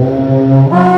Oh.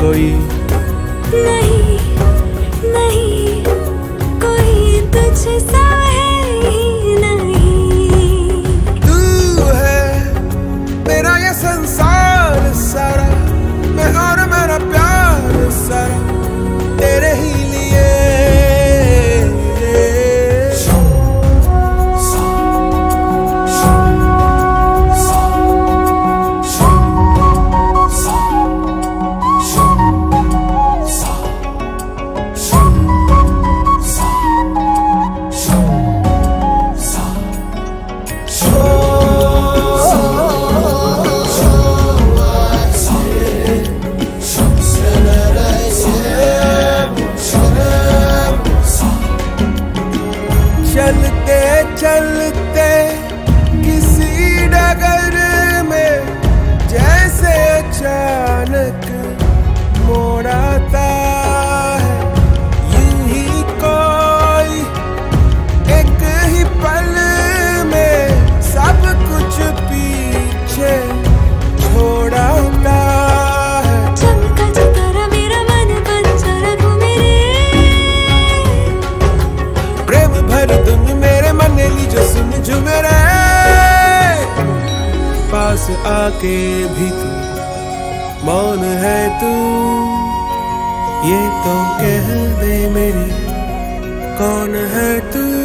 कोई। नहीं नहीं कोई तुझसा है नहीं। तू है मेरा ये संसार सारा मैं और मेरा प्यार पास आके भी तू मौन है तू। ये तो कह दे मेरी, कौन है तू?